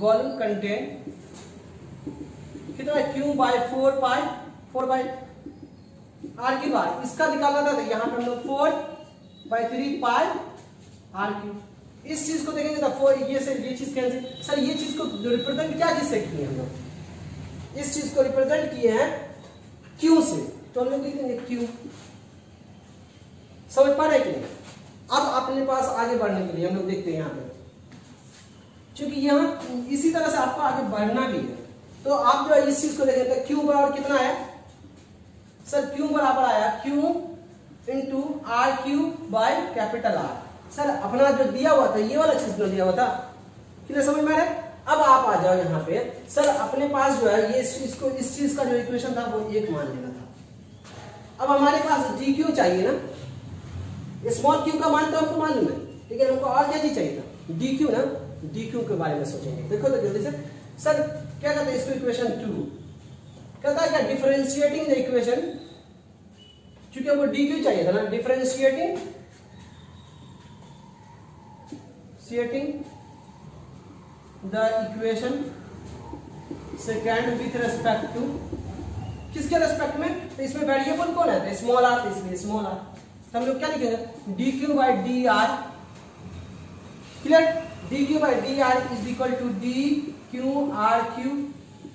Volume content कितना? Q by four pi four by R की बार इसका निकालना था तो यहाँ पर हम लोग four by three pi R Q इस चीज़ को देखेंगे तो फोर ये से ये चीज़ कैंसिल सर ये चीज़ को रिप्रेजेंट क्या चीज़ से किए हम लोग? इस चीज़ को रिप्रेजेंट किए हैं क्यू से। तो हम लोग लिखेंगे क्यू समझ पा रहे कि नहीं? अब अपने पास आगे बढ़ने के लिए हम लोग देखते हैं यहाँ पे। क्योंकि यहाँ इसी तरह से आपको आगे बढ़ना भी है। तो आप जो इस चीज़ को देखेंगे क्यू बराबर कितना है? सर क्यू बराबर आया Q into R Q by capital R sir, अपना जो दिया हुआ था, ये वाला चीज़ दिया हुआ था, कितने समझ में आ रहा है अब आप आ जाओ यहाँ पे। सर, अपने पास जो है, ये इसको इस चीज़ का जो इक्वेशन था, वो एक मान लेना था। अब हमारे पास डी क्यू चाहिए ना। स्मॉल क्यू का मान तो हमको मालूम है, लेकिन हमको और क्या चीज़ चाहिए था। डी क्यू ना। डी क्यू के बारे में सोचेंगे। देखो तो जल्दी से। सर, क्या कहते हैं इसको इक्वेशन टू कहता है क्या डिफरेंशिएटिंग द इक्वेशन क्योंकि हमको डी क्यू चाहिए था ना। Differentiating सिएटिंग the equation second with respect to किसके रेस्पेक्ट में? तो इसमें वेरिएबल कौन है? तो स्मॉल आर इसलिए स्मॉल आर तो हम लोग क्या लिखेंगे? D Q by D R clear D Q by D R is equal to D Q R Q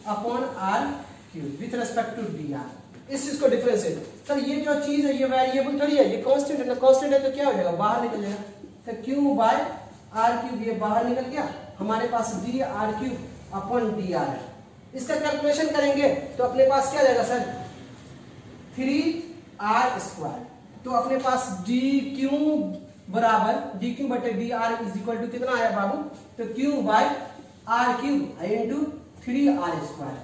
upon R Q with respect to D R इस चीज़ को डिफरेंशिएट सर ये जो चीज़ है, ये वेरिएबल थोड़ी है, ये कांस्टेंट है ना कांस्टेंट है तो क्या हो जाएगा? बाहर निकल जाएगा। तो क्यू बाय आर क्यू ये बाहर निकल गया। हमारे पास D R Q upon D R है। इसका कैलकुलेशन करेंगे तो अपने पास क्या जाएगा सर? थ्री आर स्क्वायर तो अपने पास डी क्यू बराबर डी क्यू बटे D R is equal to कितना आया बाबू? तो Q by R Q into three R square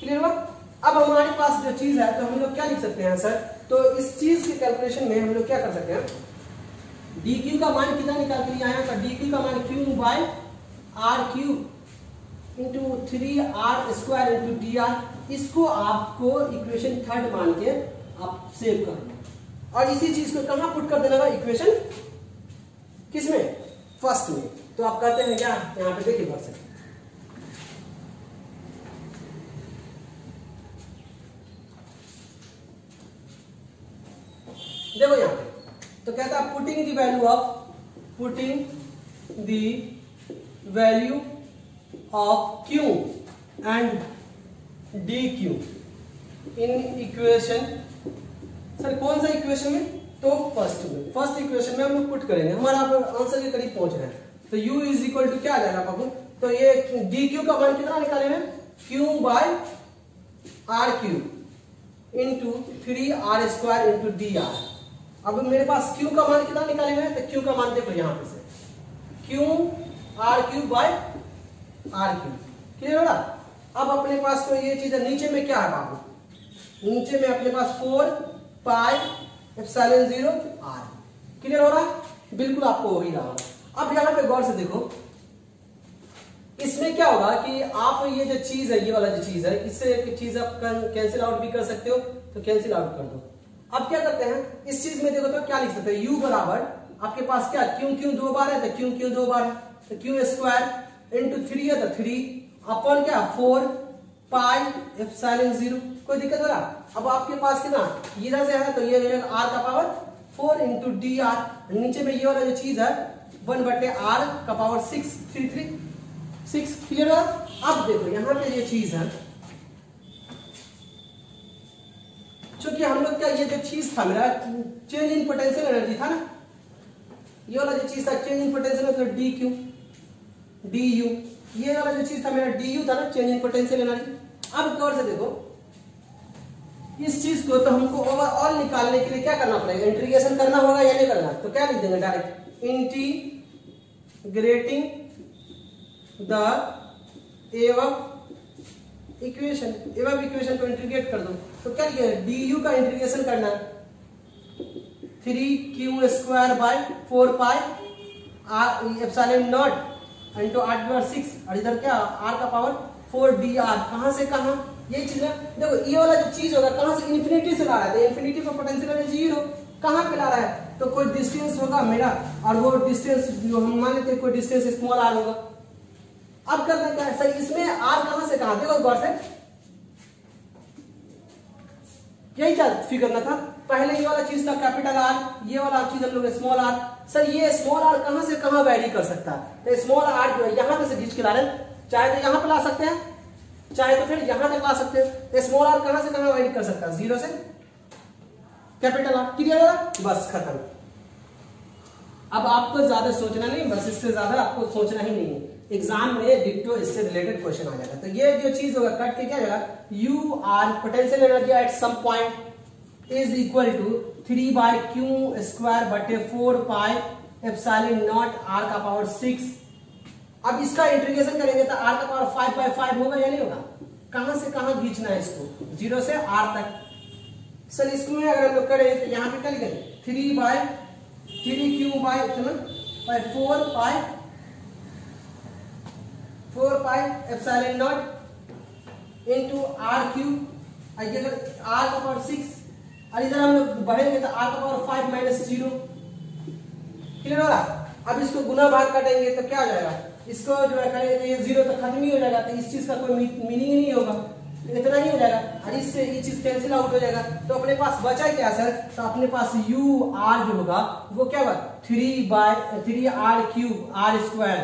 clear हुआ? अब हमारे पास जो चीज़ है तो हम लोग क्या लिख सकते हैं सर तो इस चीज़ के कैलकुलेशन में हम लोग क्या कर सकते हैं? डी क्यू का मान कितना निकाल के लिए आया? तो डी क्यू का मान Q by R Q into three R square into D R इसको आपको इक्वेशन थर्ड मान के आप सेव कर लो और इसी चीज़ को कहाँ पुट कर देना था? इक्वेशन किसमें? फ़र्स्ट में। तो आप करते हैं क्या? यहाँ पे देखिए सकते देखो यहाँ पे। तो कहता है putting the value of putting the value of Q and D Q in equation sir, कौन सा इक्वेशन में? तो फ़र्स्ट में। फ़र्स्ट इक्वेशन में हम लोग पुट करेंगे। हमारा आंसर के करीब पहुँच रहे हैं। तो u इज़ इक्वल टू क्या आ जाएगा बाबू? तो ये डी क्यू का मान कितना निकाले हैं Q by R Q into three R square into D R अब मेरे पास q का मान कितना निकाले हुए तो q का मान देखो यहाँ पे से। q R Q by R Q clear हो अब अपने पास तो ये चीज़ है नीचे में क्या है बाबू? नीचे में अपने पास four pi zero, R. Clear हो रहा? है बिल्कुल आपको हो ही रहा होगा। अब यहाँ पे गौर से देखो। इसमें क्या होगा कि आप ये जो चीज़ है, ये वाला जो चीज़ है, इससे एक चीज़ आप कैंसिल आउट भी कर सकते हो तो कैंसिल आउट कर दो। अब क्या करते हैं? इस चीज़ में देखो तो क्या लिख सकते हैं? यू बराबर, आपके पास क्या क्यों क्यों दो बार है तो क्यों क्यों दो बार है। तो क्यू स्क्वायर इंटू थ्री है तो थ्री अपॉन क्या? Four pi, epsilon zero. कोई दिक्कत हो रहा अब आपके पास कितना? इधर से है तो ये आर का power four into D R नीचे में ये वाला जो चीज़ है वन बटे आर का power six three three six clear अब देखो, यहाँ पे ये चीज़ है। क्योंकि हम लोग का ये जो चीज़ था मेरा चेंज इन पोटेंशियल एनर्जी था ना? ये वाला जो चीज़ था चेंज इन पोटेंशियल मतलब डी क्यू डी यू ये वाला जो चीज़ था मेरा डी यू था ना चेंज इन पोटेंशियल एनर्जी अब गौर से देखो इस चीज़ को तो हमको ओवरऑल निकालने के लिए क्या करना पड़ेगा? इंटीग्रेशन करना होगा या नहीं करना? तो क्या लिख देंगे डायरेक्ट इंटीग्रेटिंग द एवं इक्वेशन एवं इक्वेशन को इंटीग्रेट कर दो। तो क्या लिखे डी यू का इंटीग्रेशन करना three Q square by four pi epsilon not into आठ सिक्स और इधर क्या? आर का पावर फोर डी आर कहाँ से कहाँ? ये चीज़ है देखो, ये वाला जो चीज़ होगा, कहाँ से इंफिनिटी से ला रहा है? इंफिनिटी पर पोटेंशियल एनर्जी ज़ीरो कहाँ पे ला रहा है? तो कोई डिस्टेंस होगा मेरा, और वो डिस्टेंस जो हम मान लेते हैं, कोई डिस्टेंस स्मॉल आर होगा। अब करना क्या है? सर, इसमें आर कहाँ से कहाँ? देखो गौर से यही चीज़ करना था। पहले ये वाला चीज़ था कैपिटल आर ये वाला चीज़ हम लोग स्मॉल आर सर, ये स्मॉल आर कहाँ से कहाँ वैरी कर सकता है? तो स्मॉल आर जो है, यहाँ पे से खींच के ला रहे चाहे तो यहाँ पे ला सकते हैं चाहे तो फिर यहाँ तक ला सकते हैं। स्मॉल आर कहाँ से कहाँ वैरी कर सकता है? ज़ीरो से? कैपिटल आर क्लियर है बस खत्म। अब आपको ज़्यादा सोचना नहीं, बस इससे ज़्यादा आपको सोचना ही नहीं है। एग्ज़ाम में डिक्टो इससे रिलेटेड क्वेश्चन आ जाएगा तो ये जो चीज़ होगा कट के क्या जाएगा U R potential energy at some point is equal to three by Q square बटे four pi epsilon not R का पावर सिक्स अब इसका इंटीग्रेशन करेंगे तो आर का पावर फाइव बाई फाइव होगा या नहीं होगा? कहाँ से कहाँ खींचना है इसको? ज़ीरो से आर तक। सर इसमें अगर हम लोग करें तो यहाँ पे क्या लिखेंगे three by three Q by इतना by four pi four pi epsilon not into R cube आइए अगर आर का पावर सिक्स और इधर हम लोग बढ़ेंगे तो आर का power five minus zero clear होगा अब इसको गुना भाग कटेंगे तो क्या हो जाएगा? इसको जो है करेंगे तो ये ज़ीरो तो खत्म ही हो जाएगा तो इस चीज़ का कोई मीनिंग नहीं होगा। इतना ही हो जाएगा। और इससे ये चीज़ कैंसिल आउट हो जाएगा। तो अपने पास बचा क्या सर तो अपने पास यू आर जो होगा, वो क्या होगा? Three by three R cube R square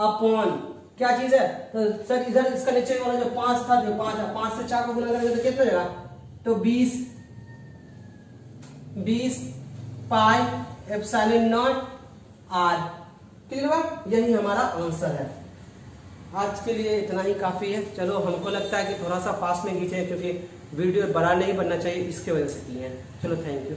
upon क्या चीज़ है? तो सर इधर इसका नीचे वाला जो पाँच था, जो पाँच है पाँच से चार को गुना करेंगे तो कितना जाएगा? तो बीस बीस pi epsilon not R clear हुआ यही हमारा आंसर है। आज के लिए इतना ही काफ़ी है। चलो, हमको लगता है कि थोड़ा सा फास्ट में खींचे, क्योंकि वीडियो बड़ा नहीं बनना चाहिए, इसके वजह से किए हैं। चलो थैंक यू